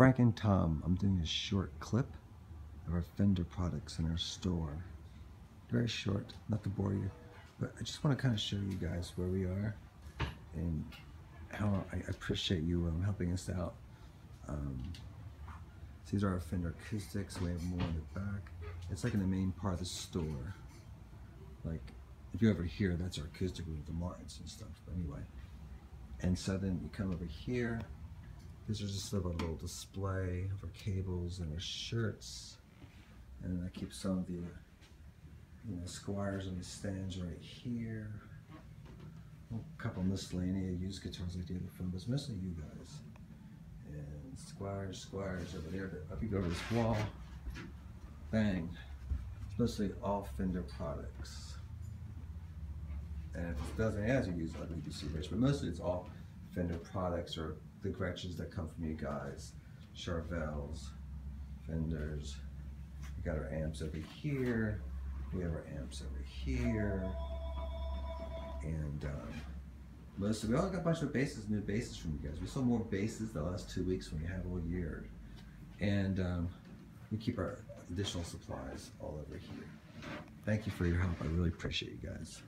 Frank and Tom. I'm doing a short clip of our Fender products in our store. Very short, not to bore you, but I just want to kind of show you guys where we are and how I appreciate you um, helping us out. Um, these are our Fender acoustics. We have more in the back. It's like in the main part of the store. Like if you ever hear, that's our acoustic with the Martins and stuff. But anyway, and so then you come over here. This is just a little display of our cables and our shirts. And I keep some of the you know, Squiers on the stands right here. A couple miscellaneous used guitars like the other film, but it's mostly you guys. And Squiers, Squiers over there. But if you go over this wall, bang. It's mostly all Fender products. And if it doesn't to use ugly B.C. Rich, but mostly it's all Fender products or the Gretchens that come from you guys. Charvels, Fenders. We got our amps over here. We have our amps over here. And um, most of we all got a bunch of basses, new basses from you guys. We sold more basses the last two weeks when we had all year. And um, we keep our additional supplies all over here. Thank you for your help. I really appreciate you guys.